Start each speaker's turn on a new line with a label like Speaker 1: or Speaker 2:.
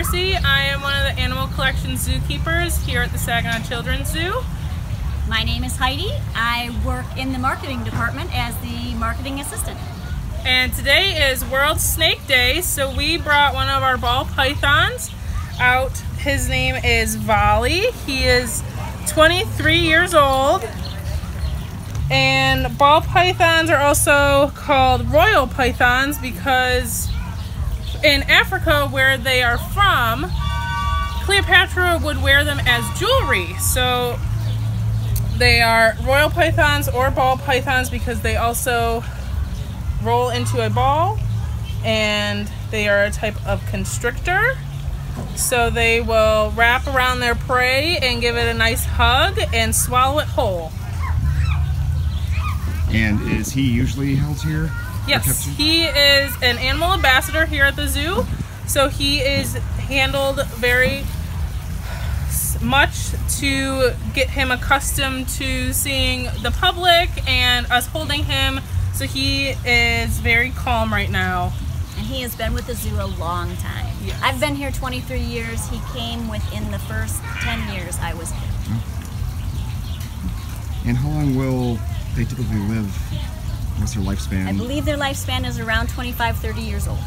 Speaker 1: Marci. I am one of the animal collection zookeepers here at the Saginaw Children's Zoo.
Speaker 2: My name is Heidi. I work in the marketing department as the marketing assistant.
Speaker 1: And today is World Snake Day, so we brought one of our ball pythons out. His name is Holley. He is 23 years old. And ball pythons are also called royal pythons because in Africa, where they are from, Cleopatra would wear them as jewelry. So they are royal pythons or ball pythons because they also roll into a ball and they are a type of constrictor. So they will wrap around their prey and give it a nice hug and swallow it whole.
Speaker 3: And is he usually held here?
Speaker 1: Yes, he is an animal ambassador here at the zoo. So he is handled very much to get him accustomed to seeing the public and us holding him. So he is very calm right now.
Speaker 2: And he has been with the zoo a long time.
Speaker 1: Yes.
Speaker 2: I've been here 23 years. He came within the first 10 years I was here.
Speaker 3: And how long will they typically live? What's their lifespan?
Speaker 2: I believe their lifespan is around 25, 30 years old.